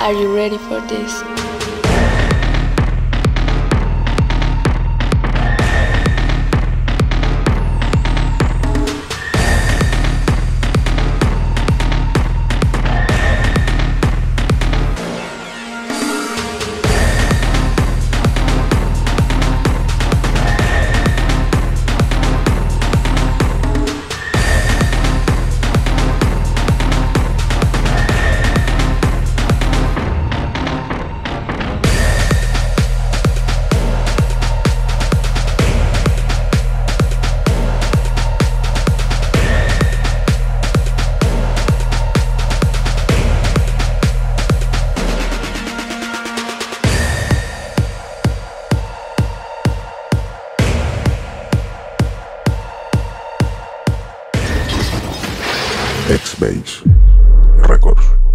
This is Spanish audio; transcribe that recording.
Are you ready for this? X-Base Records.